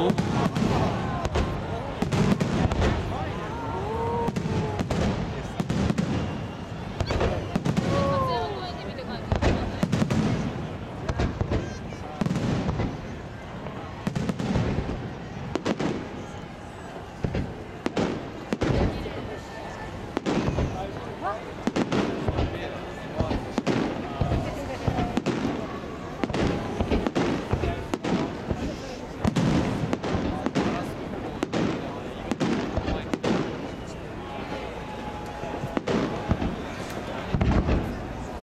Gol.